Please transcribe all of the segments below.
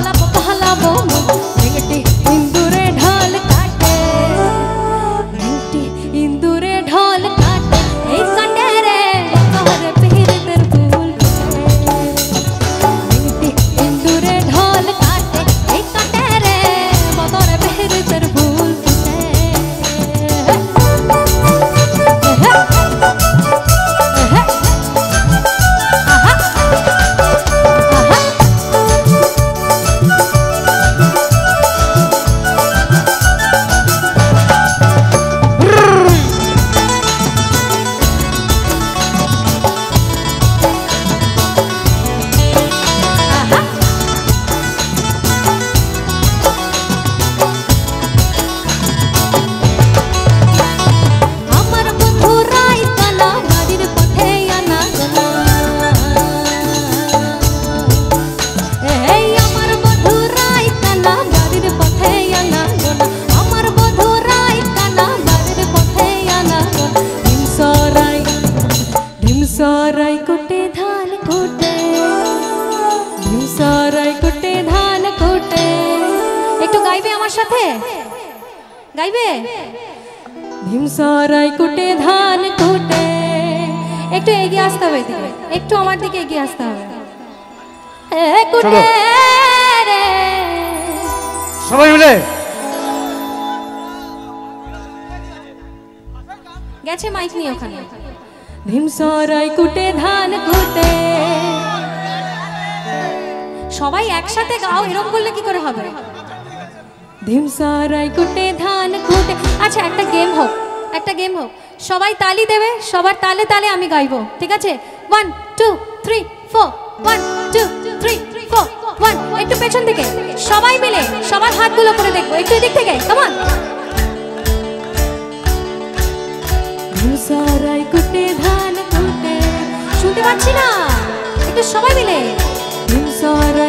पहला पहला मोमो सिंगटी গাইবে? ভীমসরাই কুটে ধান কুটে। একটু এগিয়ে আসতে হবে একটু আমার দিকে এগিয়ে আসতে হবে। কুটে সবাই মিলে। গেছে মাইক নিয়ে ওখানে। ভীমসরাই কুটে ধান কুটে। সবাই একসাথে গাও এরকম করলে কি করে হবে? ভীমসরাই কুটে, ধান কুটে। আচ্ছা একটা গেম হোক, একটা গেম হোক। সবাই তালি দেবে, সবার তালে তালে আমি গাইবো, ঠিক আছে? One two three four one two three four one একটু পেছন থেকে সবাই মিলে সবার হাতগুলো করে দেখব, একটু এদিক থেকে কেমন ভূসারাই কুটে, ধান কুটে। শুনতে পাচ্ছি না? একটু সবাই মিলে। ভূসারাই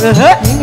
Uh-huh.